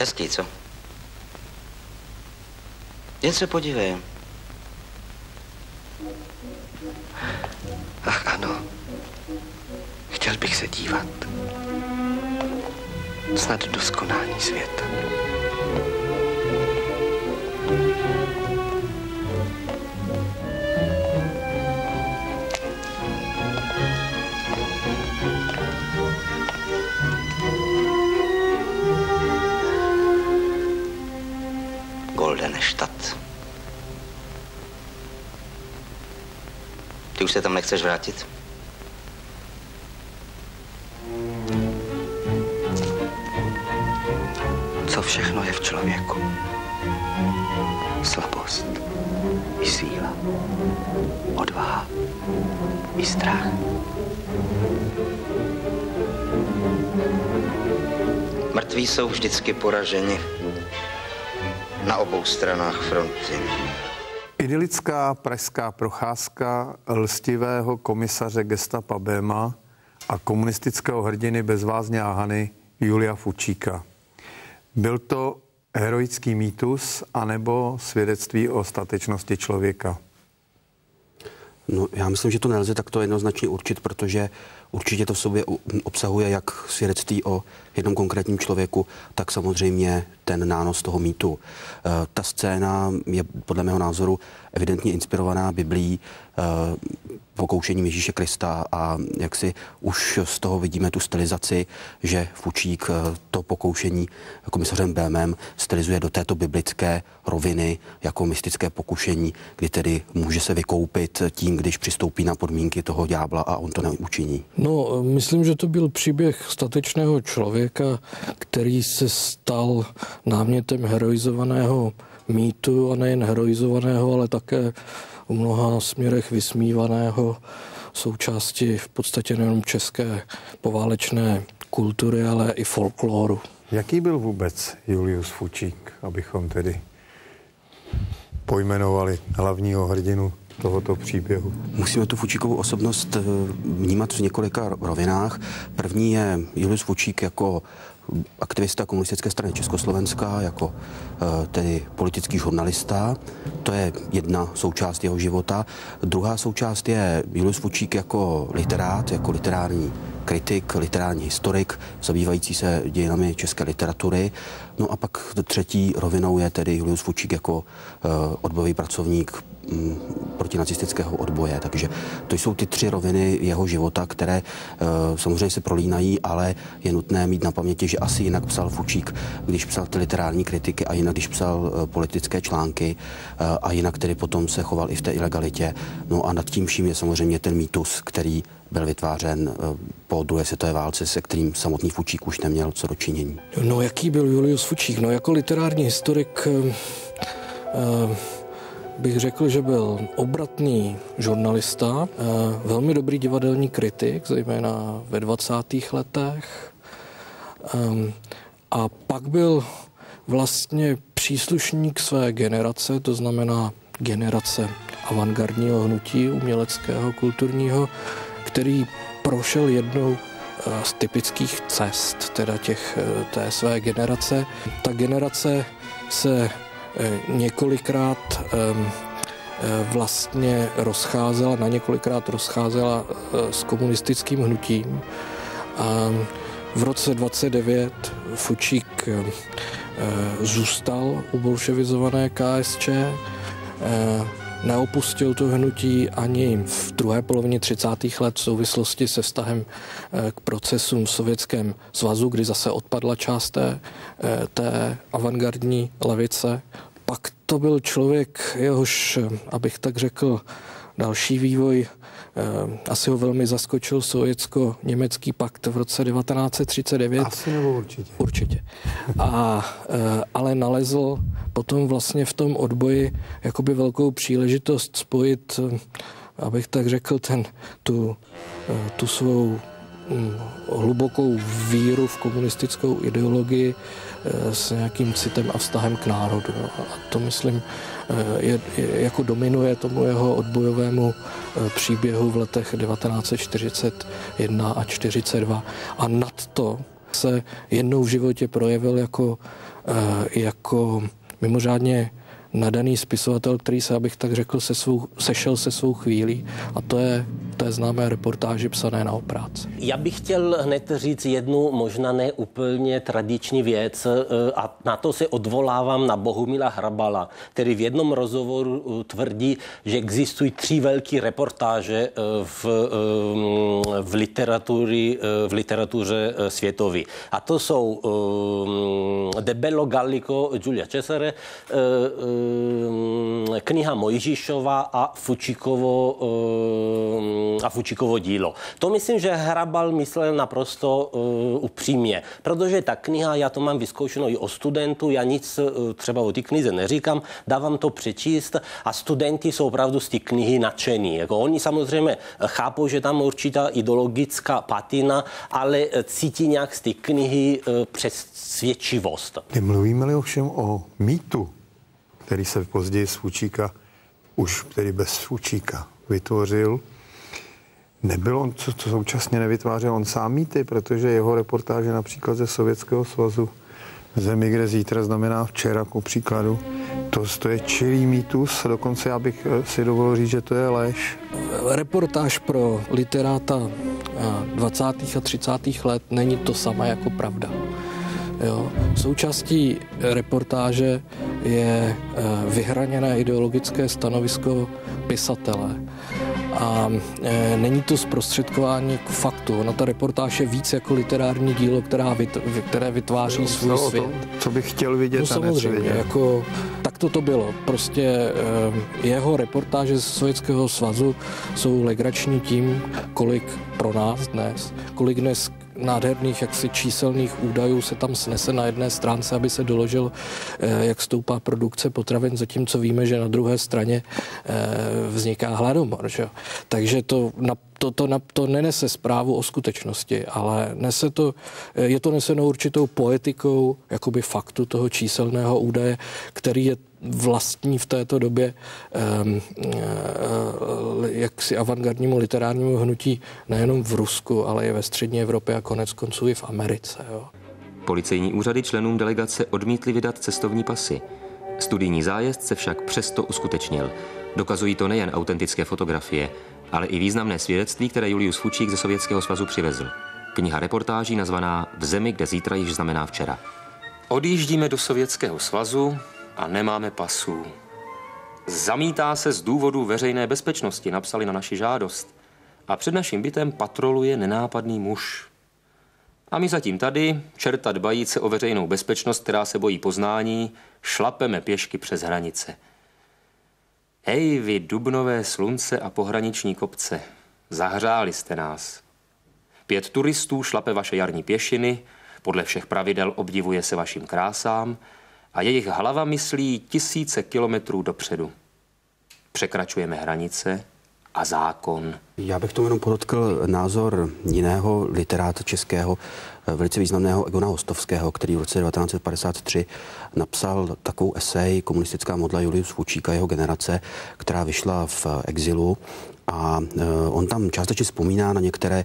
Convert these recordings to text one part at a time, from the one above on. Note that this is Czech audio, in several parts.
Hezký, co? Jen se podívej. Bych se dívat. Snad do skonání světa. Goldene Stadt. Ty už se tam nechceš vrátit? Mrtví jsou vždycky poraženi na obou stranách fronty. Idylická pražská procházka lstivého komisaře gestapa Béma a komunistického hrdiny bezvázně a Hany Julia Fučíka. Byl to heroický mýtus anebo svědectví o statečnosti člověka? No, já myslím, že to nelze takto jednoznačně určit, protože určitě to v sobě obsahuje jak svědectví o jednom konkrétním člověku, tak samozřejmě ten nános toho mýtu. Eh, ta scéna je podle mého názoru evidentně inspirovaná Biblí, eh, pokoušením Ježíše Krista a jak si už z toho vidíme tu stylizaci, že Fučík eh, to pokoušení komisařem Bémem stylizuje do této biblické roviny jako mystické pokušení, kdy tedy může se vykoupit tím, když přistoupí na podmínky toho ďábla a on to neučiní. No, myslím, že to byl příběh statečného člověka, který se stal námětem heroizovaného mýtu a nejen heroizovaného, ale také v mnoha směrech vysmívaného součásti v podstatě nejen české poválečné kultury, ale i folkloru. Jaký byl vůbec Julius Fučík, abychom tedy pojmenovali hlavního hrdinu tohoto příběhu? Musíme tu Fučíkovou osobnost eh, vnímat v několika rovinách. První je Julius Fučík jako aktivista komunistické strany Československa, jako eh, tedy politický žurnalista. To je jedna součást jeho života. Druhá součást je Julius Fučík jako literát, jako literární kritik, literární historik, zabývající se dějinami české literatury. No a pak třetí rovinou je tedy Julius Fučík jako uh, odbojový pracovník protinacistického odboje. Takže to jsou ty tři roviny jeho života, které uh, samozřejmě se prolínají, ale je nutné mít na paměti, že asi jinak psal Fučík, když psal ty literární kritiky a jinak, když psal uh, politické články uh, a jinak tedy potom se choval i v té ilegalitě. No a nad tím vším je samozřejmě ten mýtus, který byl vytvářen eh, po druhé světové válce, se kterým samotný Fučík už neměl co dočinění. No jaký byl Julius Fučík? No jako literární historik uh, bych řekl, že byl obratný žurnalista, uh, velmi dobrý divadelní kritik, zejména ve 20. letech. Um, a pak byl vlastně příslušník své generace, to znamená generace avantgardního hnutí uměleckého, kulturního, který prošel jednou eh, z typických cest, teda těch eh, té své generace. Ta generace se eh, několikrát ehm, vlastně rozcházela, na několikrát rozcházela s komunistickým hnutím. A v roce 29 Fučík zůstal u bolševizované KSČ, neopustil to hnutí ani v druhé polovině 30. let v souvislosti se vztahem eh, k procesům v Sovětském svazu, kdy zase odpadla část té, eh, té avantgardní levice. Pak to byl člověk, jehož, eh, abych tak řekl, další vývoj asi ho velmi zaskočil sovětsko-německý pakt v roce 1939. Asi nebo určitě. Určitě. A, eh, ale nalezl potom vlastně v tom odboji jakoby velkou příležitost spojit, eh, abych tak řekl, ten, tu tu svou hlubokou víru v komunistickou ideologii s nějakým citem a vztahem k národu. A to, myslím, je, je, jako dominuje tomu jeho odbojovému příběhu v letech 1941 a 42. A nad to se jednou v životě projevil jako, jako mimořádně nadaný spisovatel, který se, abych tak řekl, se svou, sešel se svou chvílí a to je té známé reportáži psané na oprác. Já bych chtěl hned říct jednu možná ne úplně tradiční věc e, a na to se odvolávám na Bohumila Hrabala, který v jednom rozhovoru e, tvrdí, že existují tři velké reportáže e, v, v, literatury, v literatuře světové. A to jsou De Bello Gallico Giulia Cesare, kniha Mojžišova a Fučíkovo a Fučíkovo dílo. To myslím, že Hrabal myslel naprosto uh, upřímně, protože ta kniha, já to mám vyzkoušeno i o studentu, já nic uh, třeba o té knize neříkám, dávám to přečíst a studenti jsou opravdu z té knihy nadšení. Jako oni samozřejmě chápou, že tam určitá ideologická patina, ale cítí nějak z té knihy uh, přesvědčivost. Mluvíme-li ovšem o mýtu, který se později z Fučíka, už tedy bez Fučíka, vytvořil, Nebyl on, co, co současně nevytvářel on sám mýty, protože jeho reportáže například ze Sovětského svazu zemi, kde zítra znamená včera, ku příkladu, to, to je čirý mýtus, dokonce já bych eh, si dovolil říct, že to je lež. Reportáž pro literáta 20. a 30. let není to samé jako pravda. Jo. Součástí reportáže je eh, vyhraněné ideologické stanovisko pisatele a e, není to zprostředkování jako faktu. Ona ta reportáž je víc jako literární dílo, která vyt, které vytváří svůj svět. To, co bych chtěl vidět no, samozřejmě, jako, tak to to bylo. Prostě e, jeho reportáže z Sovětského svazu jsou legrační tím, kolik pro nás dnes, kolik dnes nádherných jaksi číselných údajů se tam snese na jedné stránce, aby se doložil, eh, jak stoupá produkce potravin, zatímco víme, že na druhé straně eh, vzniká hladomor. Že? Takže to na to, to, to nenese zprávu o skutečnosti, ale nese to, je to neseno určitou poetikou jakoby faktu toho číselného údaje, který je vlastní v této době um, jaksi avantgardnímu literárnímu hnutí nejenom v Rusku, ale i ve střední Evropě a konec konců i v Americe. Jo. Policejní úřady členům delegace odmítli vydat cestovní pasy. Studijní zájezd se však přesto uskutečnil. Dokazují to nejen autentické fotografie, ale i významné svědectví, které Julius Fučík ze Sovětského svazu přivezl. Kniha reportáží nazvaná V zemi, kde zítra již znamená včera. Odjíždíme do Sovětského svazu, a nemáme pasů. Zamítá se z důvodu veřejné bezpečnosti, napsali na naši žádost. A před naším bytem patroluje nenápadný muž. A my zatím tady, čerta dbajíce o veřejnou bezpečnost, která se bojí poznání, šlapeme pěšky přes hranice. Hej, vy dubnové slunce a pohraniční kopce, zahřáli jste nás. Pět turistů šlape vaše jarní pěšiny, podle všech pravidel obdivuje se vašim krásám, a jejich hlava myslí tisíce kilometrů dopředu. Překračujeme hranice a zákon. Já bych tomu jenom podotkl názor jiného literáta českého, eh, velice významného Egona Hostovského, který v roce 1953 napsal takovou esej Komunistická modla Julius Fučíka, jeho generace, která vyšla v exilu a e, on tam částečně vzpomíná na některé e,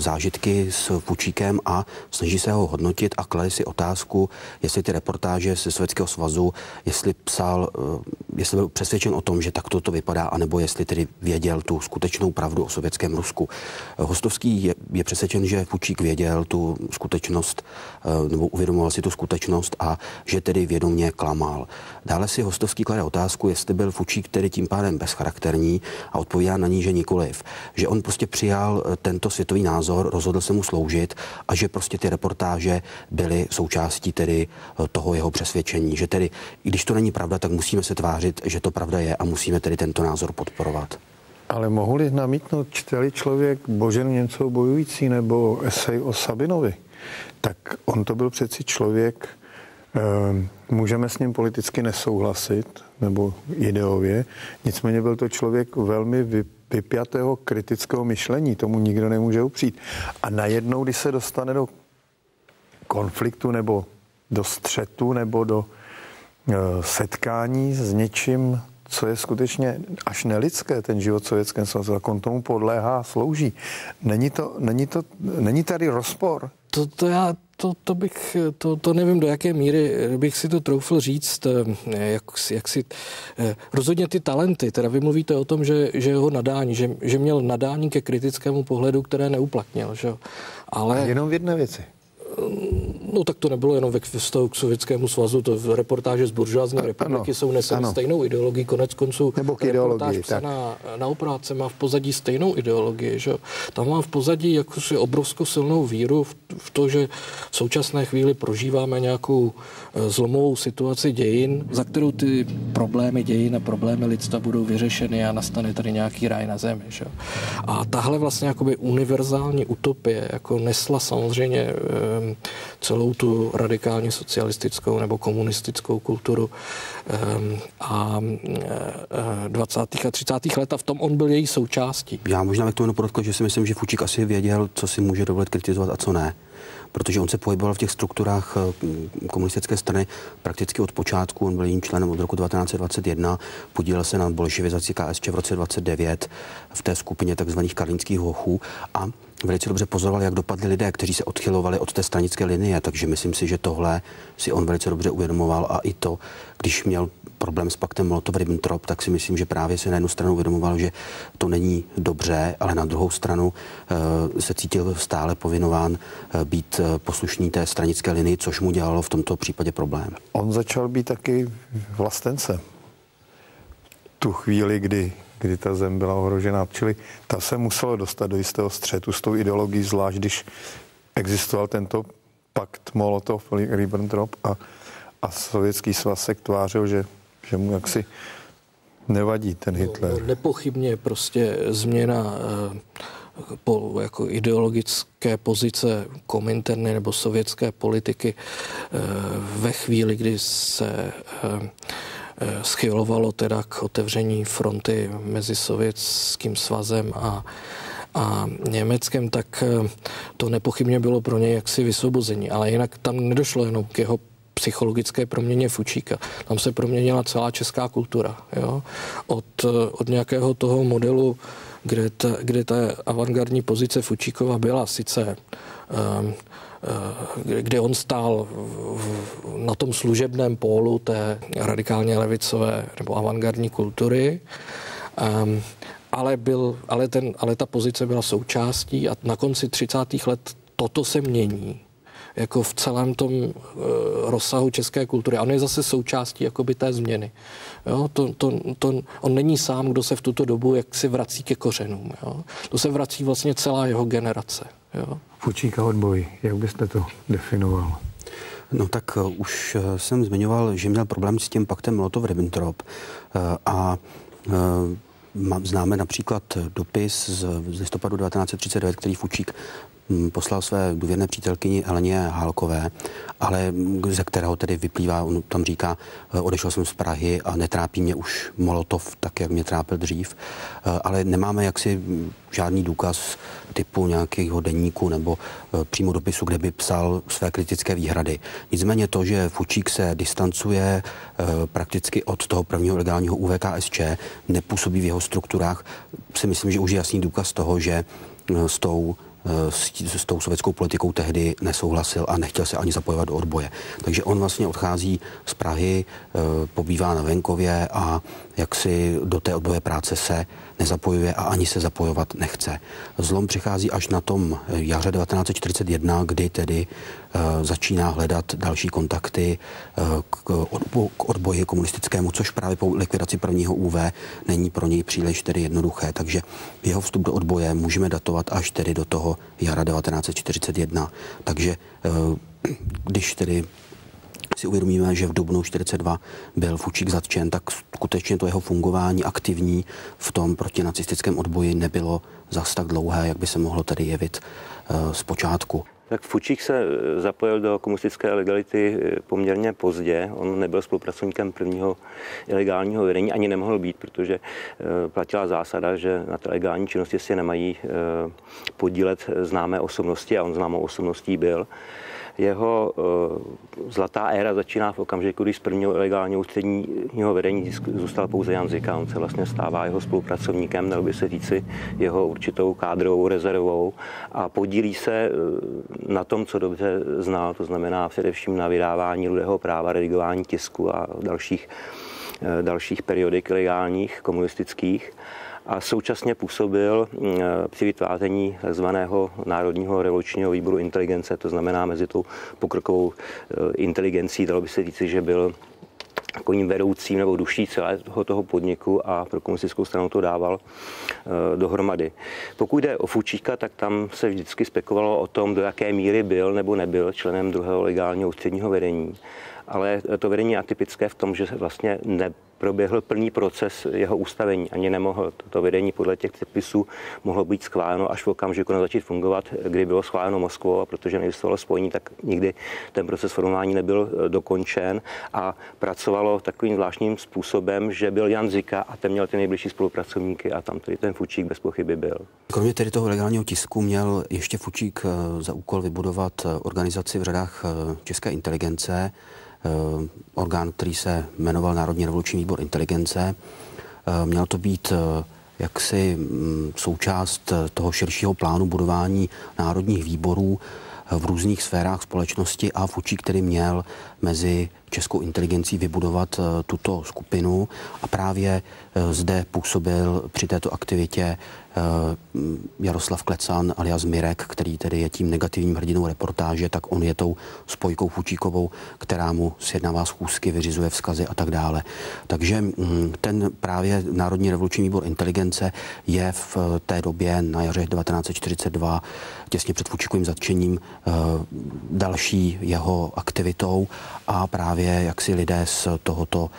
zážitky s Fučíkem a snaží se ho hodnotit a klade si otázku, jestli ty reportáže ze Sovětského svazu, jestli psal, e, jestli byl přesvědčen o tom, že takto to vypadá, anebo jestli tedy věděl tu skutečnou pravdu o sovětském Rusku. Hostovský je, je přesvědčen, že Fučík věděl tu skutečnost, nebo uvědomoval si tu skutečnost a že tedy vědomě klamal. Dále si Hostovský klade otázku, jestli byl Fučík tedy tím pádem bezcharakterní a odpovídá na ní, že nikoliv. Že on prostě přijal eh, tento světový názor, rozhodl se mu sloužit a že prostě ty reportáže byly součástí tedy eh, toho jeho přesvědčení. Že tedy, i když to není pravda, tak musíme se tvářit, že to pravda je a musíme tedy tento názor podporovat. Ale mohu-li namítnout, čteli člověk Božen Němcov bojující nebo esej o Sabinovi, tak on to byl přeci člověk, můžeme s ním politicky nesouhlasit, nebo ideově, nicméně byl to člověk velmi vypjatého kritického myšlení, tomu nikdo nemůže upřít. A najednou, když se dostane do konfliktu nebo do střetu nebo do e, setkání s něčím, co je skutečně až nelidské, ten život v Sovětském svazu, tak on tomu podléhá a slouží. Není, to, není, to, není tady rozpor? To, to já to, to bych, to, to nevím, do jaké míry bych si to troufl říct, eh, jak, jak si, eh, rozhodně ty talenty, teda vy mluvíte o tom, že, že jeho nadání, že, že měl nadání ke kritickému pohledu, které neuplatnil, že Ale... A jenom v jedné věci. No tak to nebylo jenom ve vztahu k Sovětskému svazu, to v reportáže z buržoázní republiky jsou neseny stejnou ideologii, konec konců Nebo k ideologii, psaná na opráce má v pozadí stejnou ideologii, že Tam má v pozadí jakousi obrovskou silnou víru v, v to, že v současné chvíli prožíváme nějakou eh, zlomovou situaci dějin, za kterou ty problémy dějin a problémy lidstva budou vyřešeny a nastane tady nějaký ráj na zemi, že A tahle vlastně jakoby univerzální utopie jako nesla samozřejmě eh, celou tu radikálně socialistickou nebo komunistickou kulturu a 20. a 30. let a v tom on byl její součástí. Já možná bych to jenom podotkl, že si myslím, že Fučík asi věděl, co si může dovolit kritizovat a co ne protože on se pohyboval v těch strukturách eh, komunistické strany prakticky od počátku. On byl jejím členem od roku 1921, podílel se na bolševizaci KSČ v roce 29 v té skupině tzv. karlínských hochů a velice dobře pozoroval, jak dopadli lidé, kteří se odchylovali od té stranické linie, takže myslím si, že tohle si on velice dobře uvědomoval a i to, když měl problém s paktem Molotov-Ribbentrop, tak si myslím, že právě se na jednu stranu uvědomoval, že to není dobře, ale na druhou stranu uh, se cítil stále povinován uh, být uh, poslušný té stranické linii, což mu dělalo v tomto případě problém. On začal být taky vlastence. Tu chvíli, kdy kdy ta zem byla ohrožená. Čili ta se musela dostat do jistého střetu s tou ideologií, zvlášť když existoval tento pakt Molotov-Ribbentrop a, a sovětský svaz se tvářil, že, že mu jaksi nevadí ten Hitler. No, nepochybně prostě změna eh, po, jako ideologické pozice kominterny nebo sovětské politiky eh, ve chvíli, kdy se eh, schylovalo teda k otevření fronty mezi Sovětským svazem a a Německem, tak to nepochybně bylo pro něj jaksi vysvobození. Ale jinak tam nedošlo jenom k jeho psychologické proměně Fučíka. Tam se proměnila celá česká kultura. Jo? Od, eh, od nějakého toho modelu, kde ta, kde ta avantgardní pozice Fučíkova byla sice um, kde on stál na tom služebném pólu té radikálně levicové nebo avantgardní kultury. Um, ale, byl, ale, ten, ale ta pozice byla součástí a na konci 30. let toto se mění jako v celém tom uh, rozsahu české kultury. A on je zase součástí jakoby té změny. Jo? To, to, to, on není sám, kdo se v tuto dobu jak si vrací ke kořenům. Jo? To se vrací vlastně celá jeho generace. Jo? Fučíka odboj, jak byste to definoval? No tak uh, už uh, jsem zmiňoval, že měl problém s tím paktem Molotov-Ribbentrop uh, a Známe například dopis z listopadu 1939, který Fučík poslal své důvěrné přítelkyni Eleně Hálkové, ale ze kterého tedy vyplývá, on tam říká, odešel jsem z Prahy a netrápí mě už Molotov tak, jak mě trápil dřív, ale nemáme jaksi žádný důkaz typu nějakého denníku nebo e, přímo dopisu, kde by psal své kritické výhrady. Nicméně to, že Fučík se distancuje prakticky od toho prvního legálního UVKSČ, nepůsobí v jeho strukturách, si myslím, že už je jasný důkaz toho, že s tou s, s tou sovětskou politikou tehdy nesouhlasil a nechtěl se ani zapojovat do odboje. Takže on vlastně odchází z Prahy, pobývá na venkově a jak si do té odbojové práce se nezapojuje a ani se zapojovat nechce. Zlom přichází až na tom jaře 1941, kdy tedy začíná hledat další kontakty uh, k, odbo- k odboji komunistickému, což právě po likvidaci prvního UV není pro něj příliš tedy jednoduché. Takže jeho vstup do odboje můžeme datovat až tedy do toho jara 1941. Takže uh, když tedy si uvědomíme, že v dubnu 42 byl Fučík zatčen, tak skutečně to jeho fungování aktivní v tom protinacistickém odboji nebylo zas tak dlouhé, jak by se mohlo tedy jevit zpočátku. Tak Fučík se eh, zapojil do komunistické legality eh, poměrně pozdě. On nebyl spolupracovníkem prvního ilegálního vedení, ani nemohl být, protože eh, platila zásada, že na té legální činnosti si nemají podílet známé osobnosti a on známou osobností byl. Jeho uh, zlatá éra začíná v okamžiku, kdy z prvního ilegálního ústředního vedení zůstal pouze Jan Zika. On se vlastně stává jeho spolupracovníkem, nebo by se říci jeho určitou kádrovou rezervou a podílí se uh, na tom, co dobře znal, to znamená především na vydávání rudého práva, redigování tisku a dalších, uh, dalších periodik ilegálních komunistických a současně působil mm, při vytváření tzv. Národního revolučního výboru inteligence, to znamená mezi tou pokrokovou eh, inteligencí, dalo by se říci, že byl takovým vedoucím nebo duší celého toho podniku a pro komunistickou stranu to dával uh, dohromady. Pokud jde o Fučíka, tak tam se vždycky spekovalo o tom, do jaké míry byl nebo nebyl členem druhého legálního ústředního vedení ale to vedení je atypické v tom, že vlastně ne, proběhl plný proces jeho ustavení. Ani nemohl to vedení podle těch předpisů mohlo být schváleno až v okamžiku na začít fungovat, kdy bylo schváleno Moskvou a protože neexistovalo spojení, tak nikdy ten proces formování nebyl eh, dokončen a pracovalo takovým zvláštním způsobem, že byl Jan Zika a ten měl ty nejbližší spolupracovníky a tam tedy ten Fučík bez pochyby byl. Kromě tedy toho legálního tisku měl ještě Fučík eh, za úkol vybudovat eh, organizaci v řadách české inteligence, orgán, který se jmenoval Národní revoluční výbor inteligence. Eh, měl to být eh, jaksi mm, součást toho širšího plánu budování národních výborů v různých sférách společnosti a Fučí, který měl mezi českou inteligencí vybudovat tuto skupinu a právě zde působil při této aktivitě Eh, Jaroslav Klecan alias Mirek, který tedy je tím negativním hrdinou reportáže, tak on je tou spojkou Fučíkovou, která mu sjednává schůzky, vyřizuje vzkazy a tak dále. Takže mm, ten právě Národní revoluční výbor inteligence je v té době na jaře 1942 těsně před Fučíkovým zatčením eh, další jeho aktivitou a právě jak si lidé z tohoto,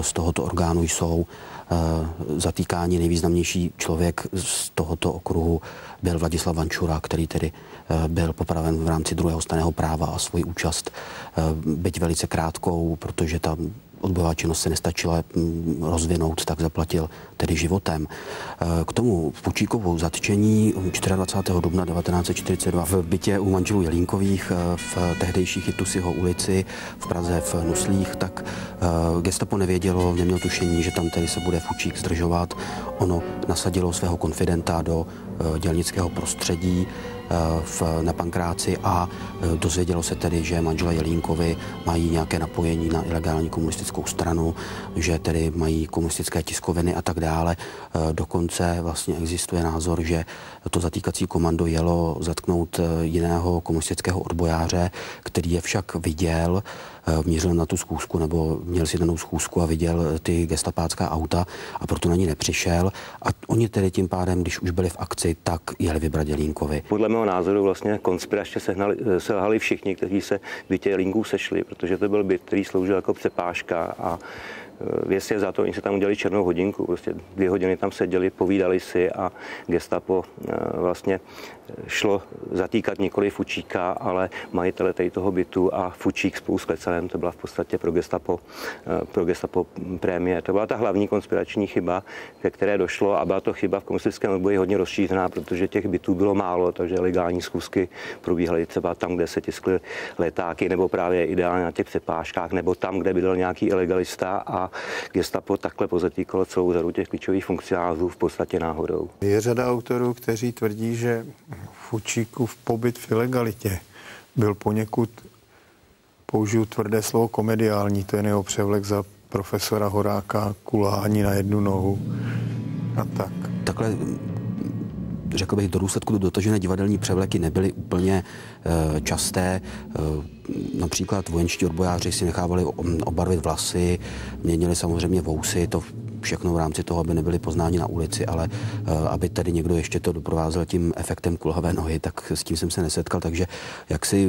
z tohoto orgánu jsou Eh, zatýkání nejvýznamnější člověk z tohoto okruhu byl Vladislav Vančura, který tedy eh, byl popraven v rámci druhého staného práva a svoji účast, eh, byť velice krátkou, protože tam odbojová činnost se nestačila mm, rozvinout, tak zaplatil tedy životem. E, k tomu Pučíkovu zatčení 24. dubna 1942 v bytě u manželů Jelínkových e, v tehdejší Tusiho ulici v Praze v Nuslích, tak e, gestapo nevědělo, neměl tušení, že tam tedy se bude Fučík zdržovat. Ono nasadilo svého konfidenta do dělnického prostředí, v, na Pankráci a eh, dozvědělo se tedy, že manželé Jelínkovi mají nějaké napojení na ilegální komunistickou stranu, že tedy mají komunistické tiskoviny a tak dále. Eh, dokonce vlastně existuje názor, že to zatýkací komando jelo zatknout jiného komunistického odbojáře, který je však viděl, měřil na tu schůzku nebo měl si danou schůzku a viděl ty gestapácká auta a proto na ní nepřišel. A oni tedy tím pádem, když už byli v akci, tak jeli vybrat Jelínkovi. Podle mého názoru vlastně konspiračně sehnali, selhali všichni, kteří se bytě Jelínků sešli, protože to byl byt, který sloužil jako přepážka a Eh, věsně za to, oni se tam udělali černou hodinku, prostě dvě hodiny tam seděli, povídali si a gestapo eh, vlastně šlo zatýkat nikoli Fučíka, ale majitele tady toho bytu a Fučík spolu s Klecanem, to byla v podstatě pro gestapo, eh, pro gestapo prémie. To byla ta hlavní konspirační chyba, ke které došlo a byla to chyba v komunistickém odboji hodně rozšířená, protože těch bytů bylo málo, takže legální zkusky probíhaly třeba tam, kde se tiskly letáky, nebo právě ideálně na těch přepážkách, nebo tam, kde bydlel nějaký ilegalista a gestapo takhle pozatýkalo celou řadu těch klíčových funkcionářů v podstatě náhodou. Je řada autorů, kteří tvrdí, že Fučíkův pobyt v ilegalitě byl poněkud, použiju tvrdé slovo komediální, to je jeho převlek za profesora Horáka, kulhání na jednu nohu a tak. Takhle řekl bych, do důsledku dotažené divadelní převleky nebyly úplně e, časté. E, například vojenští odbojáři si nechávali obarvit vlasy, měnili samozřejmě vousy, to všechno v rámci toho, aby nebyli poznáni na ulici, ale uh, aby tady někdo ještě to doprovázel tím efektem kulhavé nohy, tak s tím jsem se nesetkal, takže jak si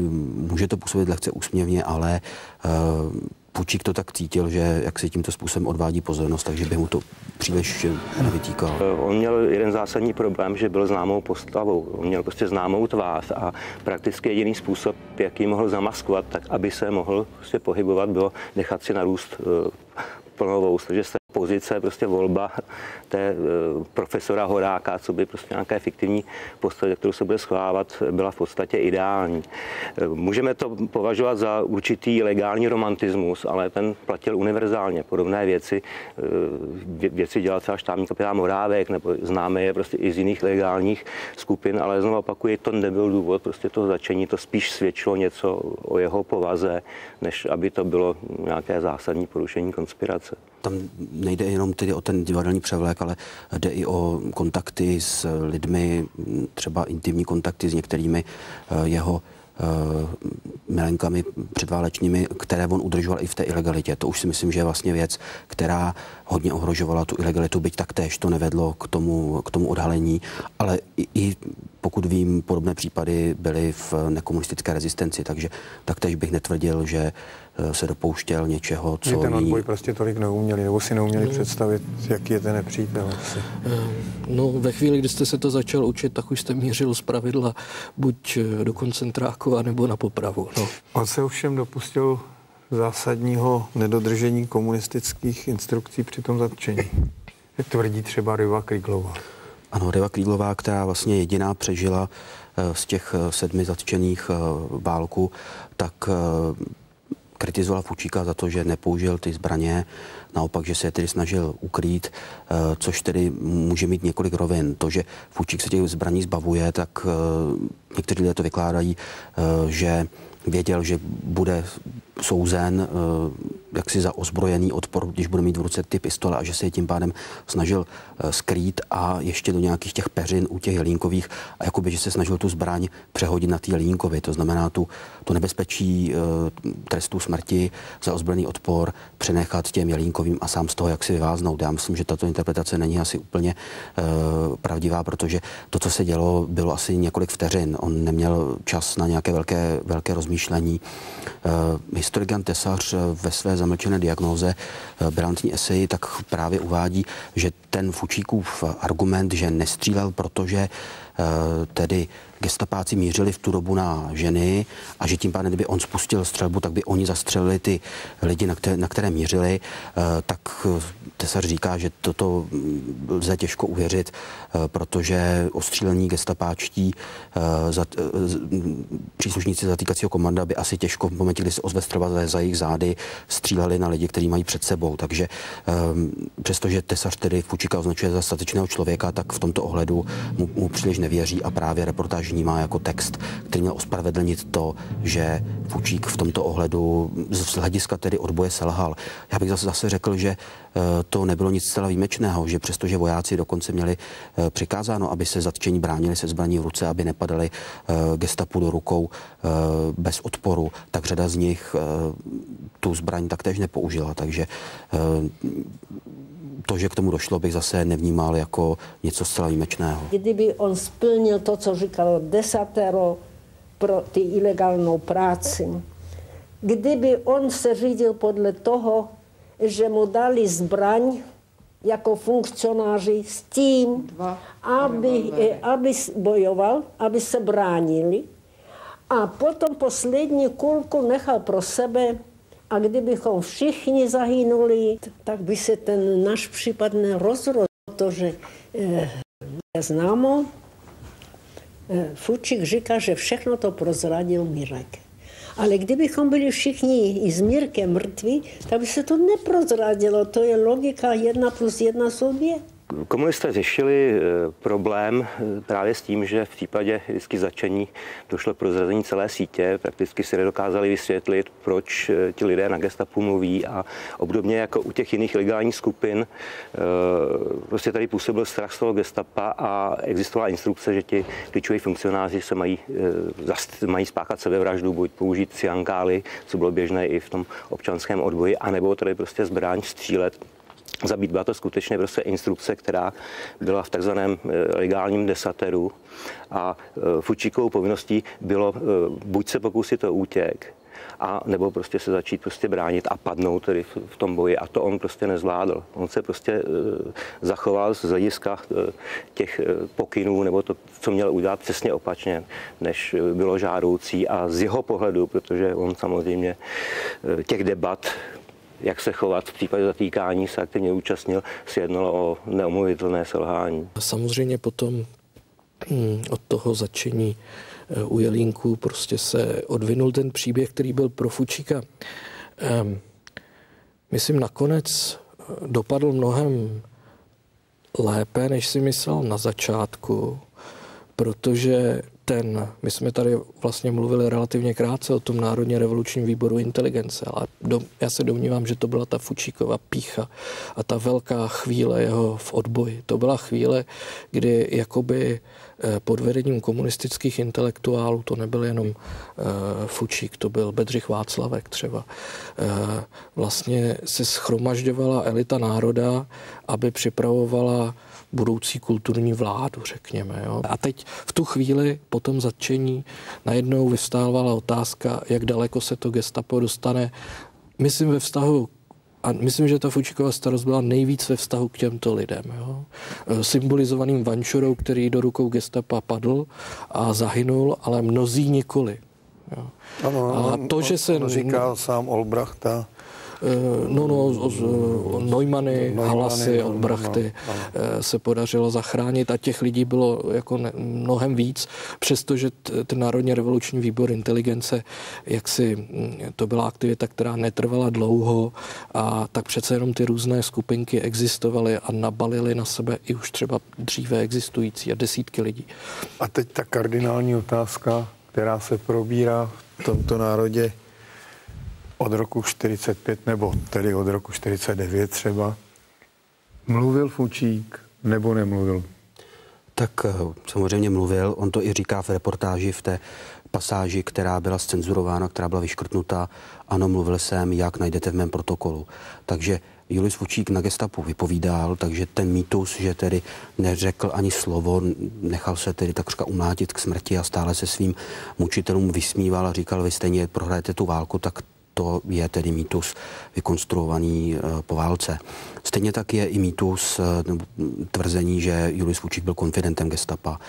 může to působit lehce úsměvně, ale uh, Pučík to tak cítil, že jak si tímto způsobem odvádí pozornost, takže by mu to příliš nevytýkal. On měl jeden zásadní problém, že byl známou postavou. On měl prostě známou tvář a prakticky jediný způsob, jak ji mohl zamaskovat, tak aby se mohl prostě pohybovat, bylo nechat si narůst plnovou, takže pozice, prostě volba té eh, profesora Horáka, co by prostě nějaké fiktivní postava, kterou se bude schovávat, byla v podstatě ideální. Eh, můžeme to považovat za určitý legální romantismus, ale ten platil univerzálně. Podobné věci, eh, věci dělal třeba štábní kapitán Morávek, nebo známe je prostě i z jiných legálních skupin, ale znovu opakuji, to nebyl důvod prostě toho začení, to spíš svědčilo něco o jeho povaze, než aby to bylo nějaké zásadní porušení konspirace tam nejde jenom tedy o ten divadelní převlek, ale jde i o kontakty s lidmi, třeba intimní kontakty s některými eh, jeho eh, milenkami předválečními, které on udržoval i v té ilegalitě. To už si myslím, že je vlastně věc, která hodně ohrožovala tu ilegalitu, byť taktéž to nevedlo k tomu, k tomu odhalení, ale i, i pokud vím, podobné případy byly v nekomunistické rezistenci, takže taktéž bych netvrdil, že se dopouštěl něčeho, co... Že ten odboj prostě tolik neuměli, nebo si neuměli no. představit, jaký je ten nepřítel. Eh, no, ve chvíli, kdy jste se to začal učit, tak už jste mířil z pravidla buď eh, do koncentráku, nebo na popravu. No. On se ovšem dopustil zásadního nedodržení komunistických instrukcí při tom zatčení. Jak tvrdí třeba Riva Kriglová. Ano, Riva Kriglová, která vlastně jediná přežila eh, z těch eh, sedmi zatčených eh, válku, tak kritizovala Fučíka za to, že nepoužil ty zbraně, naopak, že se je tedy snažil ukrýt, což tedy může mít několik rovin. To, že Fučík se těch zbraní zbavuje, tak někteří lidé to vykládají, že věděl, že bude souzen eh, jaksi za ozbrojený odpor, když bude mít v ruce ty pistole a že se je tím pádem snažil eh, skrýt a ještě do nějakých těch peřin u těch jelínkových a jakoby, že se snažil tu zbraň přehodit na ty jelínkovi, to znamená tu, tu nebezpečí eh, trestu smrti za ozbrojený odpor přenechat těm jelínkovým a sám z toho jak si vyváznout. Já myslím, že tato interpretace není asi úplně pravdivá, protože to, co se dělo, bylo asi několik vteřin. On neměl čas na nějaké velké, velké rozmýšlení. My historik Jan Tesař eh, ve své zamlčené diagnóze eh, bilantní eseji tak právě uvádí, že ten Fučíkův argument, že nestřílel, protože eh, tedy gestapáci mířili v tu dobu na ženy a že tím pádem, kdyby on spustil střelbu, tak by oni zastřelili ty lidi, na které, na které mířili, tak Tesař říká, že toto lze těžko uvěřit, protože ostřílení gestapáčtí příslušníci zatýkacího komanda by asi těžko v momentě, kdy se ozve za jejich zády stříleli na lidi, kteří mají před sebou. Takže přestože Tesař tedy Fučika označuje za statečného člověka, tak v tomto ohledu mu, mu příliš nevěří a právě reportáž vnímá jako text, který měl ospravedlnit to, že Fučík v tomto ohledu z hlediska tedy odboje selhal. Já bych zase, zase řekl, že uh, to nebylo nic zcela výjimečného, že přestože vojáci dokonce měli uh, přikázáno, aby se zatčení bránili se zbraní v ruce, aby nepadali uh, gestapu do rukou bez odporu, tak řada z nich Eh, tu zbraň taktéž nepoužila. Takže eh, to, že k tomu došlo, bych zase nevnímal jako něco zcela výjimečného. Kdyby on splnil to, co říkal desatero pro ty ilegálnou práci, kdyby on se řídil podle toho, že mu dali zbraň jako funkcionáři s tím, aby, aby bojoval, aby se bránili, a potom poslední kulku nechal pro sebe a kdybychom všichni zahynuli, tak by se ten náš případ nerozrodil, protože eh, známo, eh, Fučík říká, že všechno to prozradil Mirek. Ale kdybychom byli všichni i s Mirkem mrtví, tak by se to neprozradilo. To je logika jedna plus jedna jsou. Komunisté řešili eh, problém eh, právě s tím, že v případě vždycky začení došlo k prozrazení celé sítě. Prakticky si nedokázali vysvětlit, proč eh, ti lidé na gestapu mluví a obdobně jako u těch jiných legálních skupin prostě tady působil strach z toho gestapa a existovala instrukce, že ti klíčoví funkcionáři se mají, mají spáchat sebevraždu, buď použít ciankály, co bylo běžné i v tom občanském odboji, anebo tady prostě zbraň střílet zabít. Byla to skutečně prostě instrukce, která byla v takzvaném legálním desateru a Fučíkovou povinností bylo buď se pokusit o útěk, a nebo prostě se začít prostě bránit a padnout tedy v, tom boji a to on prostě nezvládl. On se prostě zachoval z hlediska těch pokynů nebo to, co měl udělat přesně opačně, než bylo žádoucí a z jeho pohledu, protože on samozřejmě těch debat jak se chovat v případě zatýkání se aktivně účastnil, si jednalo o neomluvitelné selhání. Samozřejmě potom hm, od toho začení Eh, u Jelínku prostě se odvinul ten příběh, který byl pro Fučíka. Ehm, myslím, nakonec eh, dopadl mnohem lépe, než si myslel na začátku, protože ten, my jsme tady vlastně mluvili relativně krátce o tom Národně revolučním výboru inteligence, ale do, já se domnívám, že to byla ta Fučíková pícha a ta velká chvíle jeho v odboji. To byla chvíle, kdy jakoby Eh, pod vedením komunistických intelektuálů, to nebyl jenom eh, Fučík, to byl Bedřich Václavek třeba, eh, vlastně se schromažďovala elita národa, aby připravovala budoucí kulturní vládu, řekněme. Jo. A teď v tu chvíli po tom zatčení najednou vystávala otázka, jak daleko se to gestapo dostane, myslím ve vztahu a myslím, že ta Fučíková starost byla nejvíc ve vztahu k těmto lidem. Jo? Symbolizovaným Vančurou, který do rukou gestapa padl a zahynul, ale mnozí nikoli. Jo? Ano, a to, že se... říká sám Olbrachta, Eh, no, no, Neumanny, Halasy, Brachty no, no. Eh, se podařilo zachránit a těch lidí bylo jako ne, mnohem víc, přestože ten Národně revoluční výbor inteligence, jak si hm, to byla aktivita, která netrvala dlouho a tak přece jenom ty různé skupinky existovaly a nabalily na sebe i už třeba dříve existující a desítky lidí. A teď ta kardinální otázka, která se probírá v tomto národě, od roku 45 nebo tedy od roku 49 třeba, mluvil Fučík nebo nemluvil? Tak eh, samozřejmě mluvil, on to i říká v reportáži v té pasáži, která byla scenzurována, která byla vyškrtnuta. Ano, mluvil jsem, jak najdete v mém protokolu. Takže Julius Fučík na gestapu vypovídal, takže ten mýtus, že tedy neřekl ani slovo, nechal se tedy takřka umlátit k smrti a stále se svým mučitelům vysmíval a říkal, vy stejně prohrajete tu válku, tak to je tedy mýtus vykonstruovaný eh, po válce. Stejně tak je i mýtus eh, tvrzení, že Julius Fučík byl konfidentem gestapa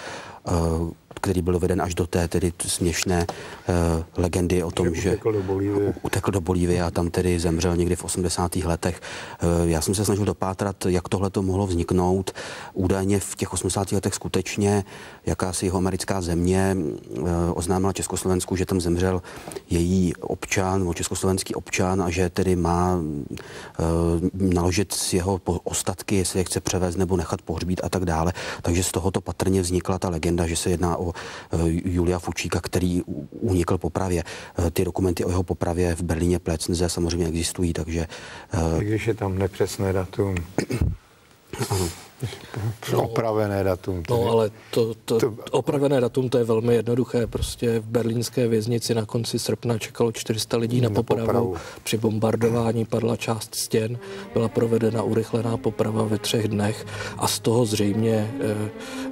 který byl veden až do té tedy směšné uh, legendy o tom, že, utekl do Bolívie. utekl do Bolívie a tam tedy zemřel někdy v 80. letech. Uh, já jsem se snažil dopátrat, jak tohle to mohlo vzniknout. Údajně v těch 80. letech skutečně jakási jeho americká země uh, oznámila Československu, že tam zemřel její občan, nebo československý občan a že tedy má uh, naložit s jeho ostatky, jestli je chce převést nebo nechat pohřbít a tak dále. Takže z tohoto patrně vznikla ta legenda, že se jedná o Eh, Julia Fučíka, který unikl popravě. Eh, ty dokumenty o jeho popravě v Berlíně Plecnze samozřejmě existují, takže... Eh, I když je tam nepřesné datum. ano. No, opravené datum. Tedy. No ale to, to, to, opravené datum to je velmi jednoduché. Prostě v berlínské věznici na konci srpna čekalo 400 lidí na, na popravu. popravu. Při bombardování padla část stěn, byla provedena urychlená poprava ve třech dnech a z toho zřejmě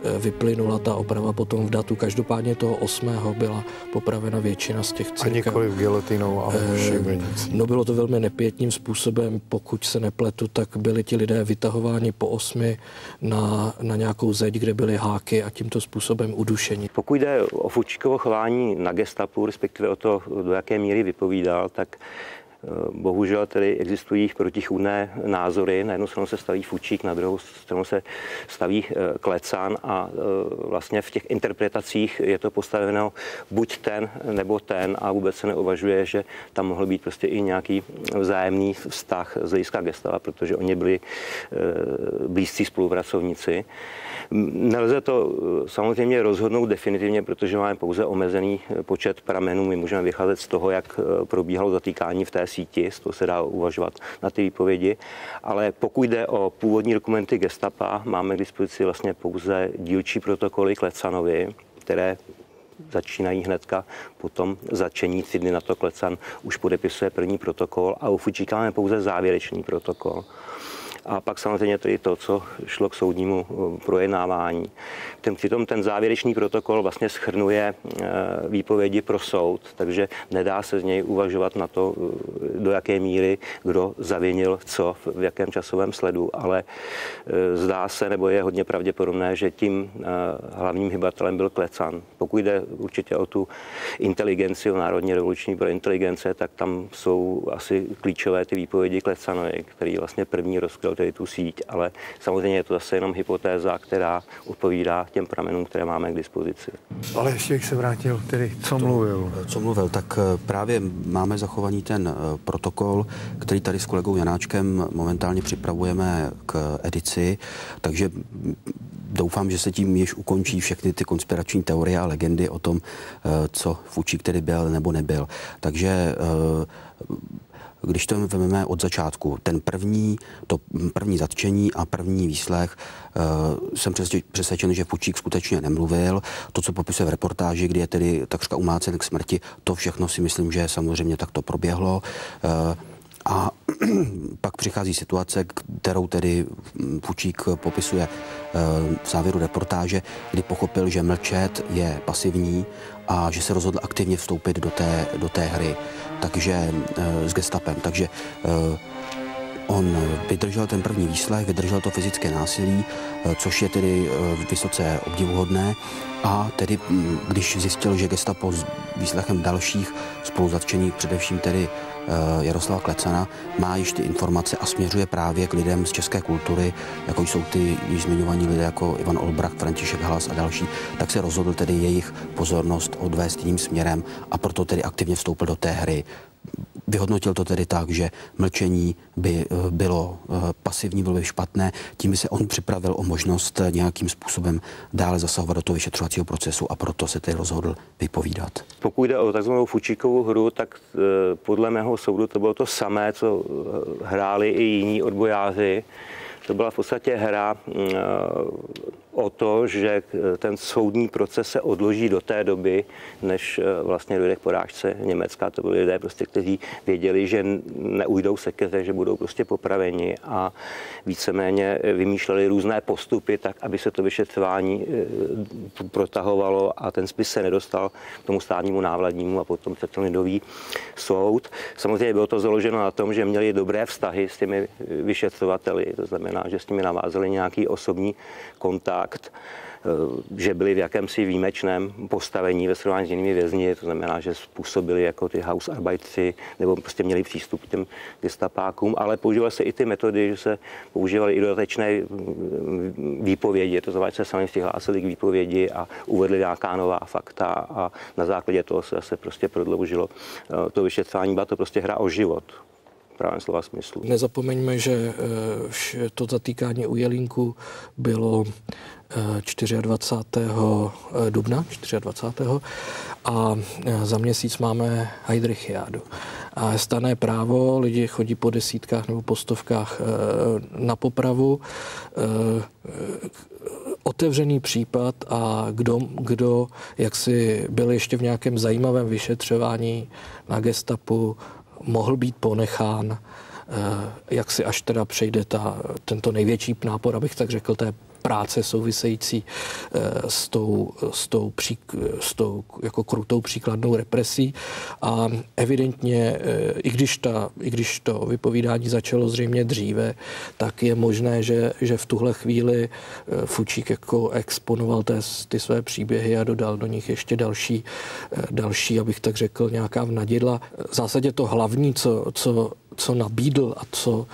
e, vyplynula ta oprava potom v datu. Každopádně toho 8. byla popravena většina z těch církev. A nikoli v gilotinou, ale e, No bylo to velmi nepětným způsobem. Pokud se nepletu, tak byli ti lidé vytahováni po osmi na, na nějakou zeď, kde byly háky a tímto způsobem udušení. Pokud jde o Fučíkovo chování na gestapu, respektive o to, do jaké míry vypovídal, tak bohužel tedy existují protichůdné názory. Na jednu stranu se staví Fučík, na druhou stranu se staví eh, Klecán a eh, vlastně v těch interpretacích je to postaveno buď ten nebo ten a vůbec se neuvažuje, že tam mohl být prostě i nějaký vzájemný vztah z hlediska gestava, protože oni byli blízcí spolupracovníci. Nelze to samozřejmě rozhodnout definitivně, protože máme pouze omezený počet pramenů. My můžeme vycházet z toho, jak probíhalo zatýkání v té síti, z toho se dá uvažovat na ty výpovědi, ale pokud jde o původní dokumenty gestapa, máme k dispozici vlastně pouze dílčí protokoly Klecanovi, které začínají hnedka potom začení tři dny na to Klecan už podepisuje první protokol a u Fučíka máme pouze závěrečný protokol. A pak samozřejmě to i to, co šlo k soudnímu projednávání. Ten, přitom ten závěrečný protokol vlastně schrnuje výpovědi pro soud, takže nedá se z něj uvažovat na to, do jaké míry kdo zavinil co v jakém časovém sledu, ale zdá se, nebo je hodně pravděpodobné, že tím hlavním hybatelem byl Klecan. Pokud jde určitě o tu inteligenci, o Národní revoluční pro inteligence, tak tam jsou asi klíčové ty výpovědi Klecanovi, který vlastně první rozkryl tedy tu síť, ale samozřejmě je to zase jenom hypotéza, která odpovídá těm pramenům, které máme k dispozici. Ale ještě jak se vrátil, tedy co mluvil? Co mluvil, tak eh, právě máme zachovaný ten eh, protokol, který tady s kolegou Janáčkem momentálně připravujeme k edici, takže doufám, že se tím již ukončí všechny ty konspirační teorie a legendy o tom, eh, co Fučík tedy byl nebo nebyl. Takže když to vezmeme od začátku, ten první, to první zatčení a první výslech, uh, jsem přesvědčen, že Fučík skutečně nemluvil. To, co popisuje v reportáži, kdy je tedy takřka umlácen k smrti, to všechno si myslím, že samozřejmě takto proběhlo. A pak přichází situace, kterou tedy Fučík popisuje eh, v závěru reportáže, kdy pochopil, že mlčet je pasivní a že se rozhodl aktivně vstoupit do té, do té hry takže eh, s gestapem. Takže eh, On vydržel ten první výslech, vydržel to fyzické násilí, což je tedy vysoce obdivuhodné. A tedy, mm, když zjistil, že gestapo s výslechem dalších spoluzatčených, především tedy Jaroslava Klecana má již ty informace a směřuje právě k lidem z české kultury, jako jsou ty již zmiňovaní lidé jako Ivan Olbrach, František Halas a další, tak se rozhodl tedy jejich pozornost odvést jiným směrem a proto tedy aktivně vstoupil do té hry. Vyhodnotil to tedy tak, že mlčení by eh, bylo eh, pasivní, bylo by špatné, tím by se on připravil o možnost nějakým způsobem dále zasahovat do toho vyšetřovacího procesu a proto se tedy rozhodl vypovídat. Pokud jde o takzvanou Fučíkovou hru, tak eh, podle mého soudu to bylo to samé, co hráli i jiní odbojáři. To byla v podstatě hra o to, že ten soudní proces se odloží do té doby, než eh, vlastně dojde k porážce Německa. To byli lidé, prostě, kteří věděli, že neujdou sekeře, že budou prostě popraveni a víceméně vymýšleli různé postupy tak, aby se to vyšetřování eh, protahovalo a ten spis se nedostal k tomu státnímu návladnímu a potom se ten lidový soud. Samozřejmě bylo to založeno na tom, že měli dobré vztahy s těmi vyšetřovateli, to znamená, že s nimi navázali nějaký osobní kontakt fakt, eh, že byli v jakémsi výjimečném postavení ve srovnání s jinými vězni, to znamená, že způsobili jako ty Hausarbeitři, nebo prostě měli přístup k těm gestapákům, ale používaly se i ty metody, že se používaly i dodatečné mm, výpovědi, to znamená, že se sami přihlásili k výpovědi a uvedli nějaká nová fakta a na základě toho se zase prostě prodloužilo eh, to vyšetřování, byla to prostě hra o život právě slova smyslu. Nezapomeňme, že eh, to zatýkání u Jelínku bylo 24. Eh, dubna 24. a eh, za měsíc máme Heidrichiádu. A stané právo, lidi chodí po desítkách nebo po stovkách na popravu. Otevřený případ a kdo, kdo jak si byl ještě v nějakém zajímavém vyšetřování na gestapu, mohl být ponechán, eh, jak si až teda přejde ta, tento největší nápor, abych tak řekl, té práce související eh, s tou, s tou, přík, s tou jako krutou příkladnou represí. A evidentně, eh, i když, ta, i když to vypovídání začalo zřejmě dříve, tak je možné, že, že v tuhle chvíli eh, Fučík jako exponoval té, ty své příběhy a dodal do nich ještě další, další abych tak řekl, nějaká vnadidla. V zásadě to hlavní, co, co, co nabídl a co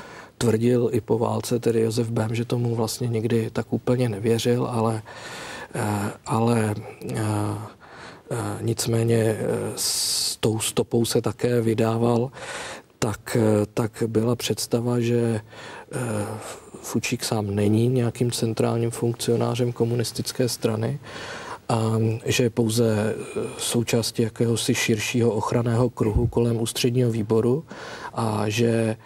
tvrdil i po válce tedy Josef Bem, že tomu vlastně nikdy tak úplně nevěřil, ale, eh, ale eh, eh, nicméně s tou stopou se také vydával, tak, tak byla představa, že Fučík sám není nějakým centrálním funkcionářem komunistické strany, a že je pouze součástí jakéhosi širšího ochranného kruhu kolem ústředního výboru a že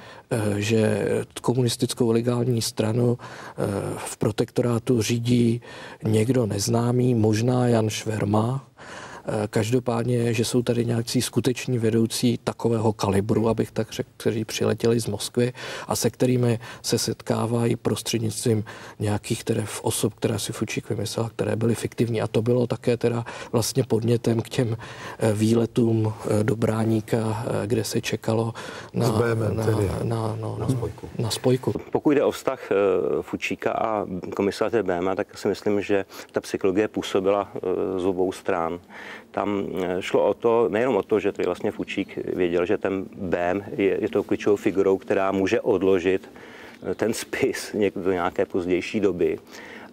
že komunistickou legální stranu eh, v protektorátu řídí někdo neznámý, možná Jan Šverma, Každopádně, že jsou tady nějaký skuteční vedoucí takového kalibru, abych tak řekl, kteří přiletěli z Moskvy a se kterými se setkávají prostřednictvím nějakých které v osob, které si Fučík vymyslel, které byly fiktivní. A to bylo také teda vlastně podnětem k těm eh, výletům eh, do Bráníka, eh, kde se čekalo na, BM, na, na, no, na, spojku. na spojku. Pokud jde o vztah Fučíka a komisaře BM, tak si myslím, že ta psychologie působila z obou stran. Tam šlo o to, nejenom o to, že tady vlastně Fučík věděl, že ten BM je, je tou klíčovou figurou, která může odložit ten spis do nějaké pozdější doby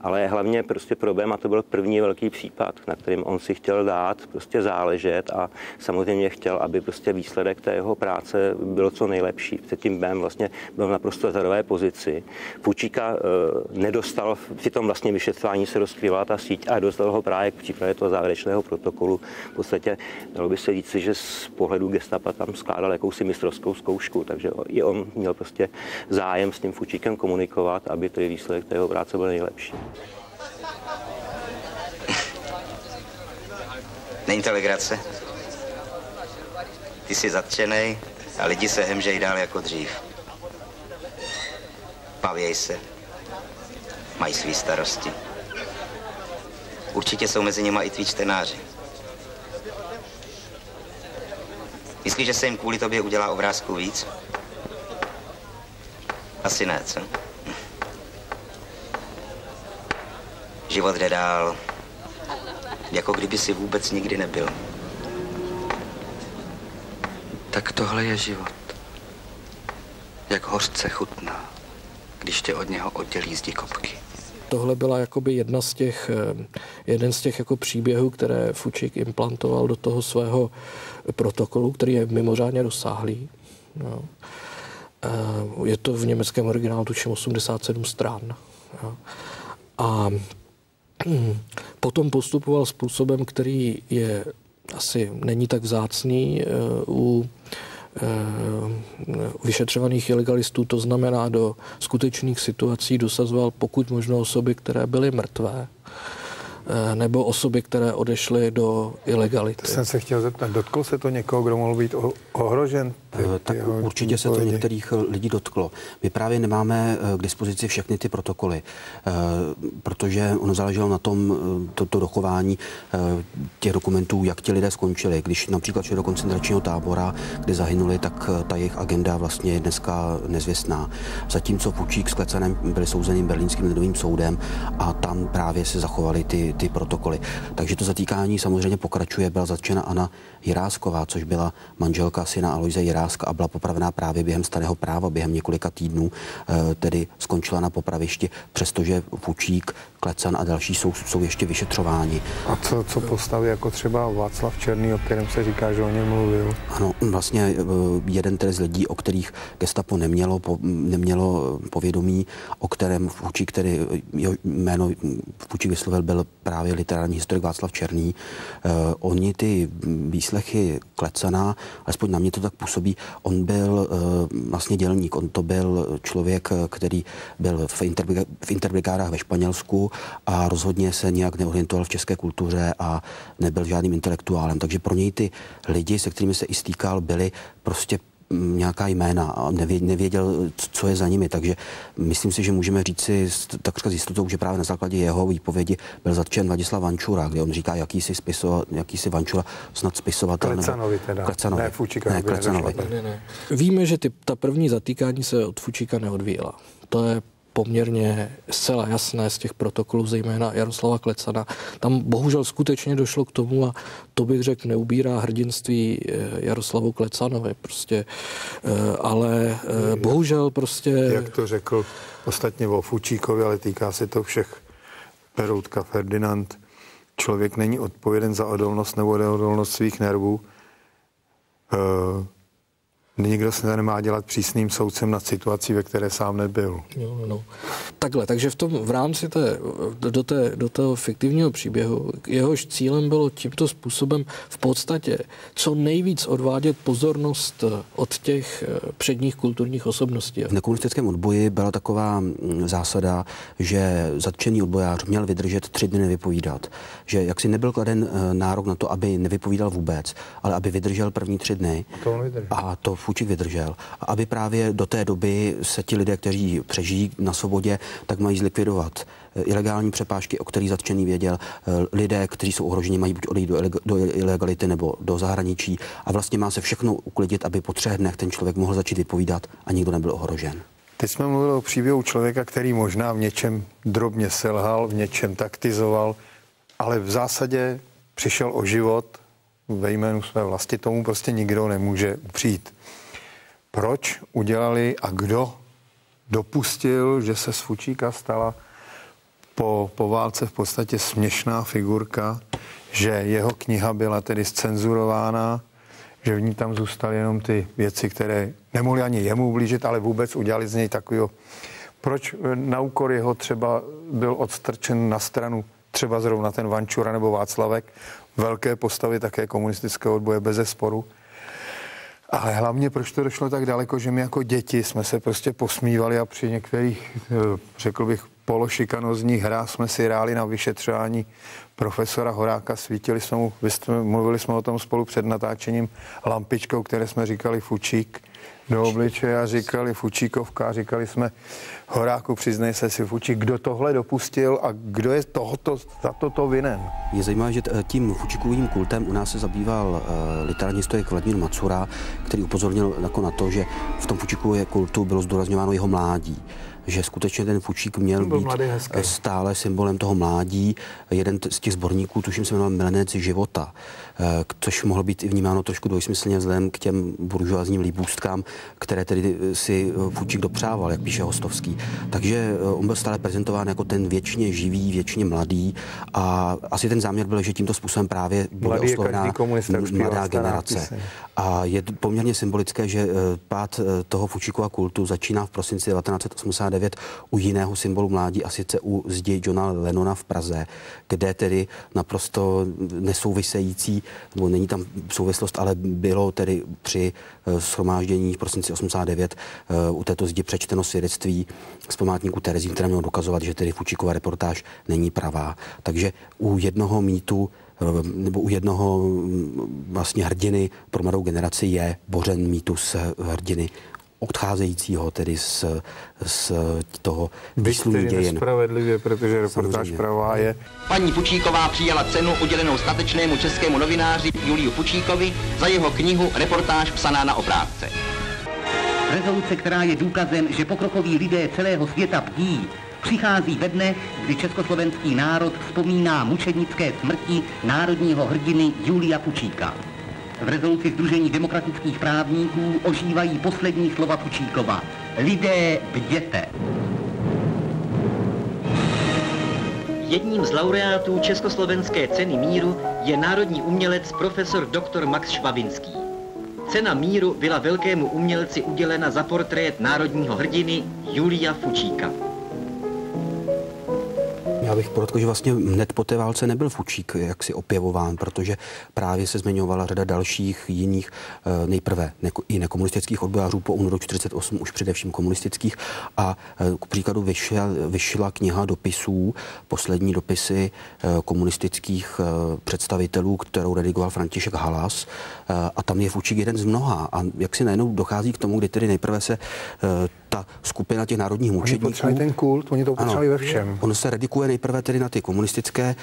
ale hlavně prostě problém, a to byl první velký případ, na kterým on si chtěl dát prostě záležet a samozřejmě chtěl, aby prostě výsledek té jeho práce byl co nejlepší. Před tím Bem vlastně byl naprosto zadové pozici. Půčíka e, nedostal, při tom vlastně vyšetřování se rozkryvala ta síť a dostal ho právě k přípravě toho závěrečného protokolu. V podstatě dalo by se říct, že z pohledu gestapa tam skládal jakousi mistrovskou zkoušku, takže i on měl prostě zájem s tím Fučíkem komunikovat, aby to výsledek té jeho práce byl nejlepší. Není to legrace? Ty jsi zatčenej a lidi se hemžejí dál jako dřív. Bavěj se. Mají svý starosti. Určitě jsou mezi nimi i tví čtenáři. Myslíš, že se jim kvůli tobě udělá obrázku víc? Asi ne, co? Život jde dál, jako kdyby si vůbec nikdy nebyl. Tak tohle je život. Jak hořce chutná, když tě od něho oddělí zdi kopky. Tohle byla jakoby jedna z těch, eh, jeden z těch jako příběhů, které Fučík implantoval do toho svého protokolu, který je mimořádně rozsáhlý. No. Je to v německém originálu tuším 87 stran. No. A potom postupoval způsobem, který je asi není tak vzácný eh, u eh, vyšetřovaných ilegalistů, to znamená do skutečných situací dosazoval pokud možno osoby, které byly mrtvé nebo osoby, které odešly do ilegality. Jsem se chtěl zeptat, dotkl se to někoho, kdo mohl být ohrožen? Ty, eh, tak určitě se to některých lidí dotklo. My právě nemáme eh, k dispozici všechny ty protokoly, protože ono záleželo na tom, to, to dochování těch dokumentů, jak ti lidé skončili. Když například šli do koncentračního tábora, kde zahynuli, tak ta jejich agenda vlastně je dneska nezvěstná. Zatímco Fučík s Klecanem byli souzeni berlínským lidovým soudem a tam právě se zachovali ty ty, protokoly. Takže to zatýkání samozřejmě pokračuje. Byla zatčena Anna Jirásková, což byla manželka syna Aloise Jiráska a byla popravená právě během starého práva, během několika týdnů, eh, tedy skončila na popravišti, přestože Fučík, Klecan a další jsou, jsou ještě vyšetřováni. A co, co postaví jako třeba Václav Černý, o kterém se říká, že o něm mluvil? Ano, vlastně eh, jeden tedy z lidí, o kterých gestapo nemělo, po, nemělo povědomí, o kterém Fučík, který jeho jméno Fučík vyslovil, byl právě literární historik Václav Černý. Uh, oni ty výslechy Klecana, alespoň na mě to tak působí, on byl uh, vlastně dělník, on to byl člověk, který byl v, interbriga- v interbrigádách ve Španělsku a rozhodně se nějak neorientoval v české kultuře a nebyl žádným intelektuálem. Takže pro něj ty lidi, se kterými se i stýkal, byli prostě nějaká jména a nevěděl, co je za nimi. Takže myslím si, že můžeme říct si takřka s jistotou, že právě na základě jeho výpovědi byl zatčen Vladislav Vančura, kde on říká, jaký si, spiso, jaký si Vančura snad spisovatel. Klecanovi teda. Klecanovi. Ne, Fučíka, ne, Klecanovi. Ne, ne. Víme, že ty, ta první zatýkání se od Fučíka neodvíjela. To je poměrně zcela jasné z těch protokolů, zejména Jaroslava Klecana. Tam bohužel skutečně došlo k tomu a to bych řekl neubírá hrdinství eh, Jaroslavu Klecanovi prostě, eh, ale eh, bohužel prostě... Jak to řekl ostatně o Fučíkovi, ale týká se to všech Peroutka Ferdinand. Člověk není odpověden za odolnost nebo neodolnost svých nervů. Nikdo se nemá dělat přísným soudcem nad situací, ve které sám nebyl. Jo, no, no. Takhle, takže v, tom, v rámci té, do, té, do toho fiktivního příběhu, jehož cílem bylo tímto způsobem v podstatě co nejvíc odvádět pozornost eh, od těch eh, předních kulturních osobností. V nekomunistickém odboji byla taková mm, zásada, že zatčený odbojář měl vydržet tři dny nevypovídat. Že jaksi nebyl kladen eh, nárok na to, aby nevypovídal vůbec, ale aby vydržel první tři dny. To a to Fučík vydržel. A aby právě do té doby se ti lidé, kteří přežijí na svobodě, tak mají zlikvidovat ilegální přepážky, o kterých zatčený věděl. Lidé, kteří jsou ohroženi, mají buď odejít do, do ilegality nebo do zahraničí. A vlastně má se všechno uklidit, aby po třech dnech ten člověk mohl začít vypovídat a nikdo nebyl ohrožen. Teď jsme mluvili o příběhu člověka, který možná v něčem drobně selhal, v něčem taktizoval, ale v zásadě přišel o život ve jménu své vlasti. Tomu prostě nikdo nemůže upřít. Proč udělali a kdo dopustil, že se z Fučíka stala po, po válce v podstatě směšná figurka, že jeho kniha byla tedy scenzurována, že v ní tam zůstaly jenom ty věci, které nemohly ani jemu ublížit, ale vůbec udělali z něj takového. Proč na úkor jeho třeba byl odstrčen na stranu třeba zrovna ten Vančura nebo Václavek, velké postavy také komunistického odboje bez sporu. Ale hlavně, proč to došlo tak daleko, že my jako děti jsme se prostě posmívali a při některých, eh, řekl bych, pološikanozních hrách jsme si hráli na vyšetřování profesora Horáka, svítili jsme mu, mluvili jsme o tom spolu před natáčením lampičkou, které jsme říkali Fučík do obličeje a říkali Fučíkovka, říkali jsme Horáku, přiznej se si Fučík, kdo tohle dopustil a kdo je tohoto, za toto vinen. Je zajímavé, že tím Fučíkovým kultem u nás se zabýval uh, literární historik Vladimír Macura, který upozornil jako na to, že v tom Fučíkově kultu bylo zdůrazňováno jeho mládí že skutečně ten fučík měl být stále symbolem toho mládí. Jeden z těch sborníků, tuším se jmenoval Milenec života, eh, což mohlo být i vnímáno trošku dvojsmyslně vzhledem k těm buržoazním líbůstkám, které tedy eh, si eh, Fučík dopřával, jak píše Hostovský. Takže on byl stále prezentován jako ten věčně živý, věčně mladý a asi ten záměr byl, že tímto způsobem právě bude oslovená mladá generace. A je poměrně symbolické, že pád toho Fučíkova kultu začíná v prosinci 1980 1989 u jiného symbolu mládí a sice u zdi Johna Lennona v Praze, kde tedy naprosto nesouvisející, nebo není tam souvislost, ale bylo tedy při eh, shromáždění v prosinci 89 eh, u této zdi přečteno svědectví z památníku Terezí, které mělo dokazovat, že tedy Fučíková reportáž není pravá. Takže u jednoho mýtu eh, nebo u jednoho mm, vlastně hrdiny pro mladou generaci je bořen mýtus hrdiny odcházejícího tedy z, z toho výsluní dějin. Spravedlivě, protože reportáž pravá je. Paní Pučíková přijala cenu udělenou statečnému českému novináři Juliu Pučíkovi za jeho knihu Reportáž psaná na obrázce. Rezoluce, která je důkazem, že pokrokoví lidé celého světa bdí, přichází ve dne, kdy československý národ vzpomíná mučednické smrti národního hrdiny Julia Pučíka. V rezoluci Združení demokratických právníků ožívají poslední slova Pučíkova. Lidé bděte. Jedním z laureátů Československé ceny míru je národní umělec profesor dr. Max Švabinský. Cena míru byla velkému umělci udělena za portrét národního hrdiny Julia Fučíka. Já bych podotkl, že vlastně hned po té válce nebyl Fučík jaksi opěvován, protože právě se zmiňovala řada dalších jiných, eh, nejprve i nekomunistických odbojářů po únoru 48, už především komunistických. A eh, k příkladu vyšla, vyšla kniha dopisů, poslední dopisy eh, komunistických představitelů, kterou redigoval František Halas. A tam je Fučík jeden z mnoha. A jak si najednou dochází k tomu, kdy tedy nejprve se ta skupina těch národních mučedníků. Oni ten kult, oni to potřebovali ve všem. On se redikuje nejprve tedy na ty komunistické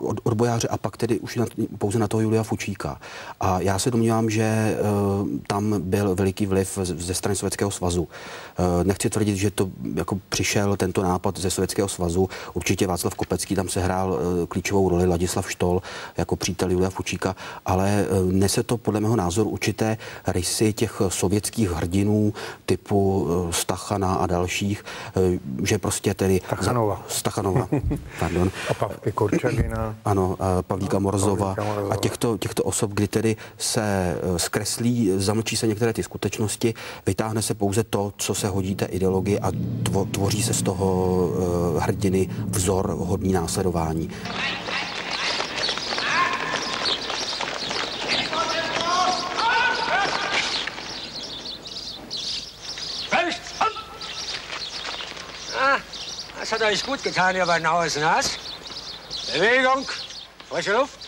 uh, odbojáře a pak tedy už na, pouze na toho Julia Fučíka. A já se domnívám, že uh, tam byl veliký vliv ze strany Sovětského svazu. Uh, nechci tvrdit, že to jako přišel tento nápad ze Sovětského svazu. Určitě Václav Kopecký tam se hrál uh, klíčovou roli, Ladislav Štol jako přítel Julia Fučíka, ale uh, nese to podle mého názoru určité rysy těch sovětských hrdinů typu uh, Stachana a dalších, že prostě tedy... Stachanova. Stachanova, pardon. A Pavky Korčagina. Ano, Pavlíka Morzova. Pavlíka Morzova. A těchto, těchto osob, kdy tedy se zkreslí, zamlčí se některé ty skutečnosti, vytáhne se pouze to, co se hodí té ideologii a tvoří se z toho hrdiny vzor hodný následování. Das hat euch gut getan, ihr beiden Außenhass. Bewegung, frische Luft.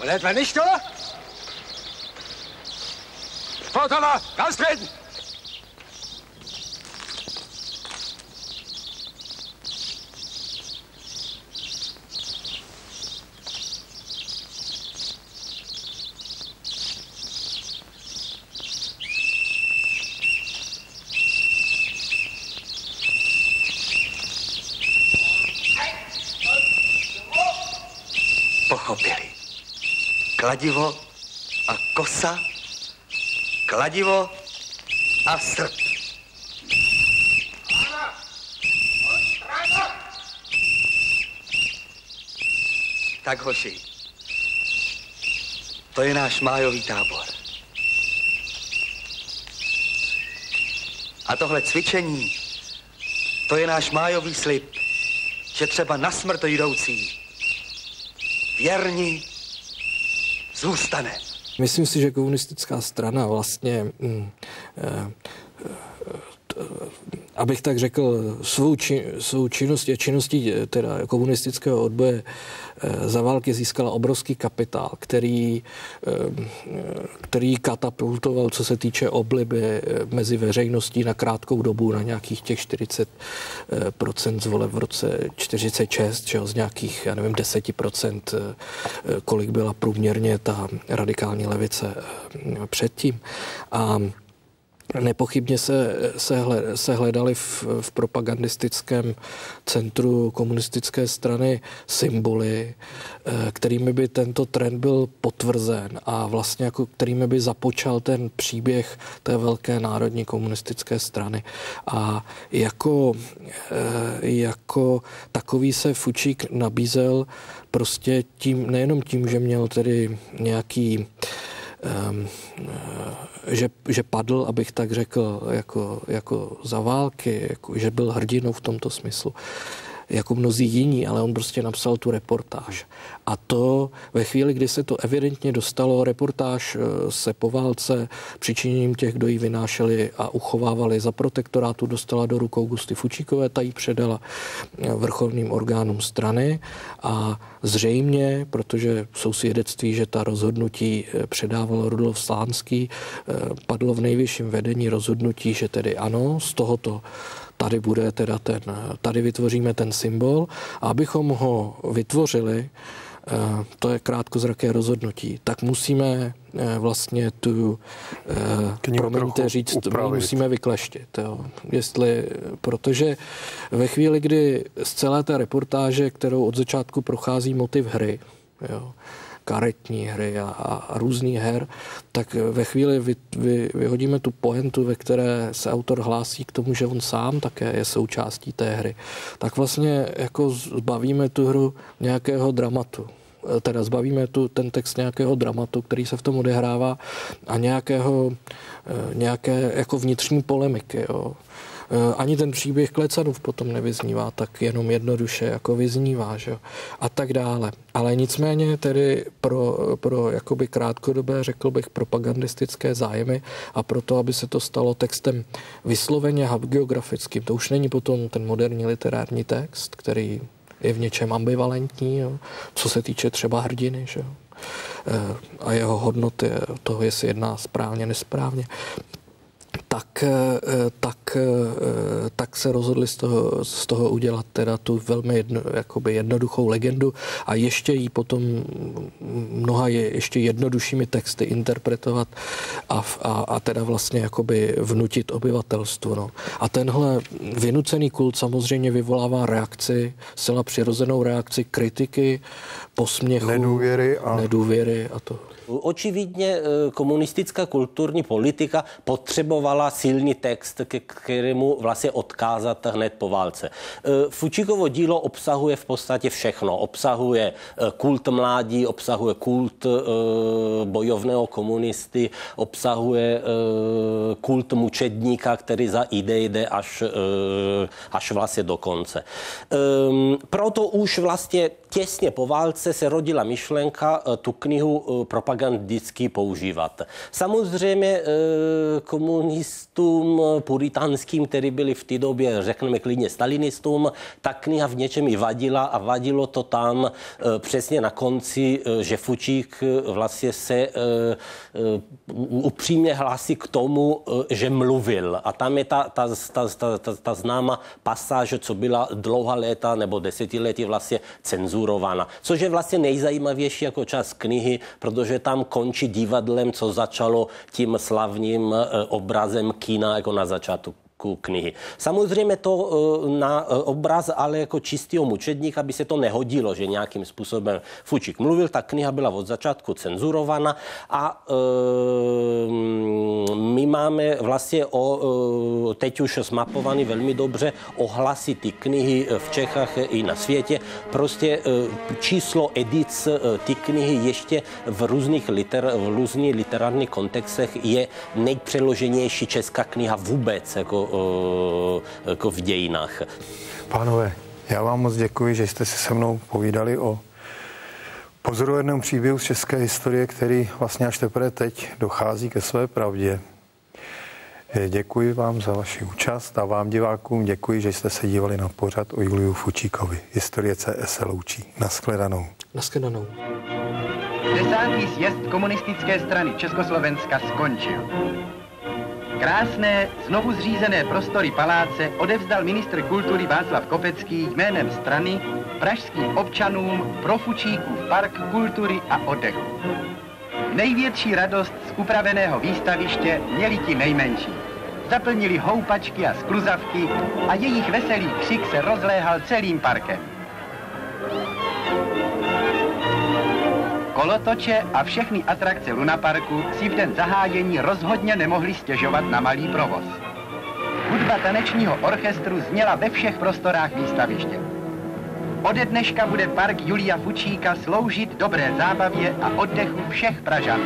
Und etwa nicht nur? Sportler, Gas kladivo a kosa, kladivo a srp. Tak hoši, to je náš májový tábor. A tohle cvičení, to je náš májový slib, že třeba na smrt jdoucí, věrní zůstane. Myslím si, že komunistická strana vlastně mm, eh, abych tak řekl, svou, či, svou činností a činností eh, teda komunistického odboje eh, za války získala obrovský kapitál, který, eh, který katapultoval, co se týče obliby mezi veřejností na krátkou dobu, na nějakých těch 40 procent z v roce 46, že z nějakých, já nevím, 10 procent, kolik byla průměrně ta radikální levice předtím. A Nepochybně se, se, se hledali v, v propagandistickém centru komunistické strany symboly, eh, kterými by tento trend byl potvrzen a vlastně jako kterými by započal ten příběh té velké národní komunistické strany. A jako, eh, jako takový se Fučík nabízel prostě tím, nejenom tím, že měl tedy nějaký um, že, že padl, abych tak řekl, jako, jako za války, jako, že byl hrdinou v tomto smyslu jako mnozí jiní, ale on prostě napsal tu reportáž. A to ve chvíli, kdy se to evidentně dostalo, reportáž eh, se po válce přičiněním těch, kdo ji vynášeli a uchovávali za protektorátu, dostala do rukou Gusty Fučíkové, ta ji předala eh, vrcholným orgánům strany a zřejmě, protože jsou svědectví, že ta rozhodnutí eh, předával Rudolf Slánský, padlo v nejvyšším vedení rozhodnutí, že tedy ano, z tohoto tady bude teda ten, tady vytvoříme ten symbol a abychom ho vytvořili, eh, to je krátkozraké rozhodnutí, tak musíme eh, vlastně tu, eh, promiňte říct, upravit. musíme vykleštit. Jo. Jestli, protože ve chvíli, kdy z celé té reportáže, kterou od začátku prochází motiv hry, jo, karetní hry a, a různých her, tak ve chvíli vy, vy, vyhodíme tu poentu, ve které se autor hlásí k tomu, že on sám také je součástí té hry, tak vlastně jako zbavíme tu hru nějakého dramatu teda zbavíme tu, ten text nějakého dramatu, který se v tom odehrává a nějakého, eh, nějaké jako vnitřní polemiky. Jo. Eh, ani ten příběh Klecanův potom nevyznívá tak jenom jednoduše, jako vyznívá, že? a tak dále. Ale nicméně tedy pro, pro jakoby krátkodobé, řekl bych, propagandistické zájmy a proto, aby se to stalo textem vysloveně geografickým, to už není potom ten moderní literární text, který je v něčem ambivalentní, jo? co se týče třeba hrdiny, že? Eh, a jeho hodnoty, toho, jestli jedná správně, nesprávně tak, eh, tak, eh, tak se rozhodli z toho, z toho udělat teda tu velmi jedno, jakoby jednoduchou legendu a ještě ji potom mnoha je ještě jednoduššími texty interpretovat a, a, a teda vlastně jakoby vnutit obyvatelstvu. No. A tenhle vynucený kult samozřejmě vyvolává reakci, zcela přirozenou reakci kritiky, posměchu, nedůvěry a, nedůvěry a to. Očividně eh, komunistická kulturní politika potřebovala silný text, ke kterému vlastně odkázat hned po válce. Fučíkovo dílo obsahuje v podstatě všechno. Obsahuje kult mládí, obsahuje kult bojovného komunisty, obsahuje kult mučedníka, který za ide jde až, až vlastně do konce. Proto už vlastně těsně po válce se rodila myšlenka tu knihu propagandicky používat. Samozřejmě komunistům puritánským, který byli v té době, řekneme klidně stalinistům, ta kniha v něčem i vadila a vadilo to tam přesně na konci, že Fučík vlastně se upřímně hlásí k tomu, že mluvil. A tam je ta, ta, ta, ta, ta, ta známa pasáž, co byla dlouhá léta nebo desetiletí vlastně cenzurována. Což je vlastně nejzajímavější jako část knihy, protože tam končí divadlem, co začalo tím slavným obrazem kina jako na začátku knihy. Samozřejmě to eh, na eh, obraz, ale jako čistého mučedníka by se to nehodilo, že nějakým způsobem Fučík mluvil, ta kniha byla od začátku cenzurována a e, my máme vlastně o, teď už zmapovaný velmi dobře ohlasy ty knihy v Čechách i na světě. Prostě číslo edic ty knihy ještě v různých, liter, v různých literárních kontextech je nejpřeloženější česká kniha vůbec, jako jako v dějinách. Pánové, já vám moc děkuji, že jste si se mnou povídali o pozoruhodném příběhu z české historie, který vlastně až teprve teď dochází ke své pravdě. Děkuji vám za vaši účast a vám divákům děkuji, že jste se dívali na pořad o Juliu Fučíkovi. Historie CS loučí. Naschledanou. Naschledanou. Desátý sjezd komunistické strany Československa skončil. Krásné, znovu zřízené prostory paláce odevzdal ministr kultury Václav Kopecký jménem strany pražským občanům pro Fučíkův park kultury a oddechu. Největší radost z upraveného výstaviště měli ti nejmenší. Zaplnili houpačky a skluzavky a jejich veselý křik se rozléhal celým parkem. Kolotoče a všechny atrakce Lunaparku si v den zahájení rozhodně nemohli stěžovat na malý provoz. Hudba tanečního orchestru zněla ve všech prostorách výstaviště. Ode dneška bude park Julia Fučíka sloužit dobré zábavě a oddechu všech Pražanů.